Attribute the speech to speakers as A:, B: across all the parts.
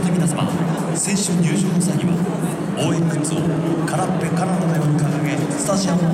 A: たき選手入場の際には応援グッズを空っぺ空のように掲げスタジアム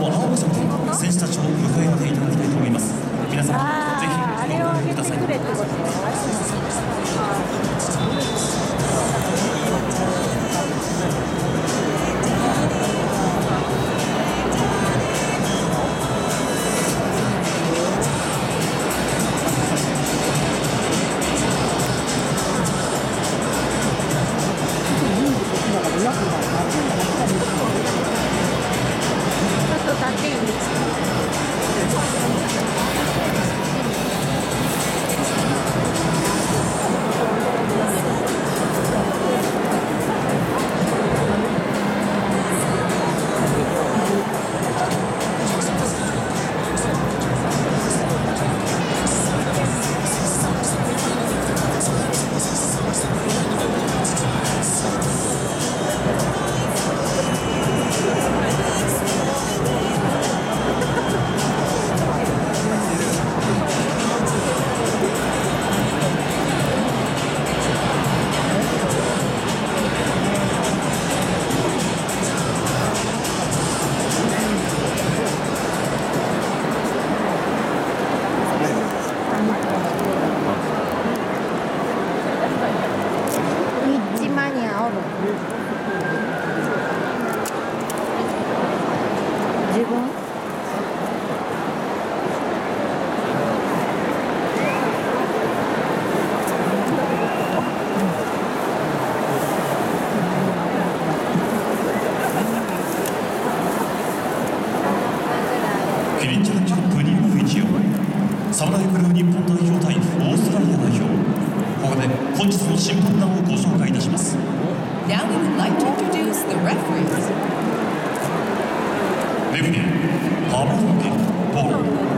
B: 自分
A: キリンチャンジカップ2分1をサムライブルー日本代表対オーストラリア代表ここで本日の審判団をご紹介いたします
C: Now we would like to introduce the referees.
A: レフリーハーバード・ボール